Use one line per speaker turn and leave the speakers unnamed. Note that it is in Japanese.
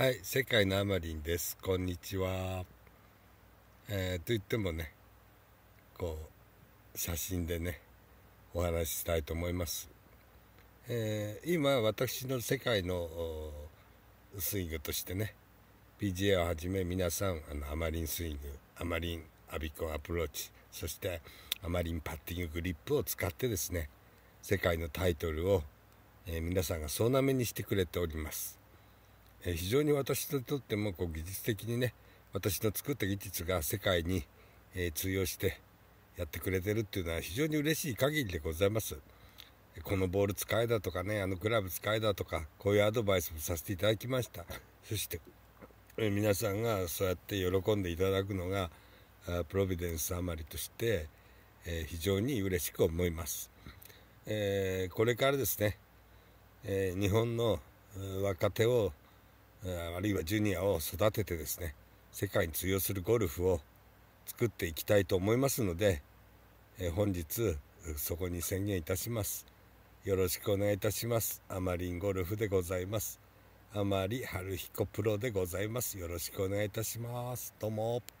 はい、世界のあまりんです。こんにちは。えー、と言ってもね、こう、写真でね、お話ししたいと思います。えー、今、私の世界のスイングとしてね、PGA をはじめ皆さん、あのアマリンスイング、アマリンアビコアプローチ、そしてアマリンパッティンググリップを使ってですね、世界のタイトルを、えー、皆さんが総なめにしてくれております。え非常に私にとってもこう技術的にね私の作った技術が世界に、え通用してやってくれてるっていうのは非常に嬉しい限りでございます。このボール使えだとかねあのクラブ使えだとかこういうアドバイスもさせていただきました。そして、皆さんがそうやって喜んでいただくのがプロビデンスあまりとして、え非常に嬉しく思います、え、これからですね、え、日本の若手をあるいはジュニアを育ててですね世界に通用するゴルフを作っていきたいと思いますので、え本日そこに宣言いたします。よろしくお願いいたします。あまりんゴルフでございます。あまり春彦プロでございます。よろしくお願いいたします。どうも。